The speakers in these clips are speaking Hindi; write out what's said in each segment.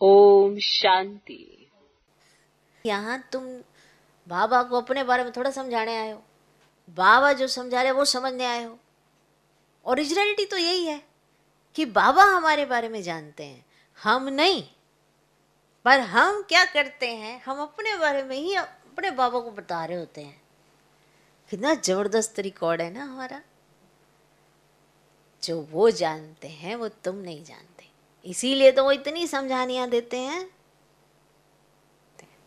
ओम शांति। यहाँ तुम बाबा को अपने बारे में थोड़ा समझाने आए हो। बाबा जो समझा रहे वो समझने आए हो। ओरिजिनलिटी तो यही है कि बाबा हमारे बारे में जानते हैं। हम नहीं, पर हम क्या करते हैं, हम अपने बारे में ही अपने बाबा को बता रहे होते हैं। कितना ज़बरदस्त रिकॉर्ड है ना हमारा। जो वो जानते हैं, वो तुम नहीं जानते। इसीलिए तो वो इतनी समझानियाँ देते हैं।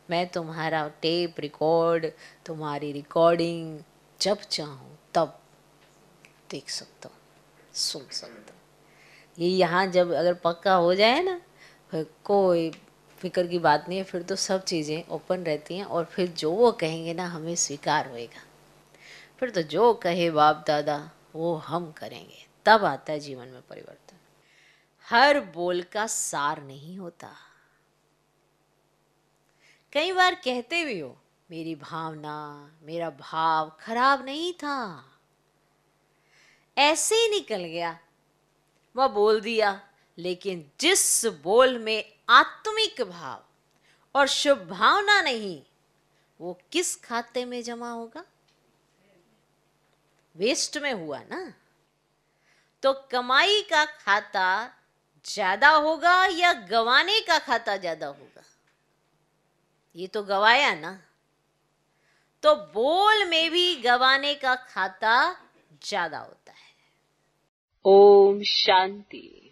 मैं तुम्हारा टेप रिकॉर्ड तुम्हारी रिकॉर्डिंग जब चाहूँ, तब देख सकता हूँ, सुन सकता ये यहाँ जब अगर पक्का हो जाए ना, फिर कोई फ़िक्र की बात नहीं है, फिर तो सब चीज़ें ओपन रहती हैं और फिर जो वो कहेंगे ना, हमें स्वीकार होएगा। फिर तो जो कहे बाप दादा, वो हम करेंगे। तब आता है जीवन में परिवर्तन। हर बोल का सार नहीं होता। कई बार कहते भी हो, मेरी भावना, मेरा भाव खराब नहीं था। ऐसे ही निकल गया। वह बोल दिया, लेकिन जिस बोल में आत्मिक भाव और शुभ भावना नहीं, वो किस खाते में जमा होगा? वेस्ट में हुआ ना। तो कमाई का खाता ज़्यादा होगा या गवाने का खाता ज़्यादा होगा? ये तो गवाया ना। तो बोल में भी गवाने का खाता ज़्यादा होता है। ओम शांति।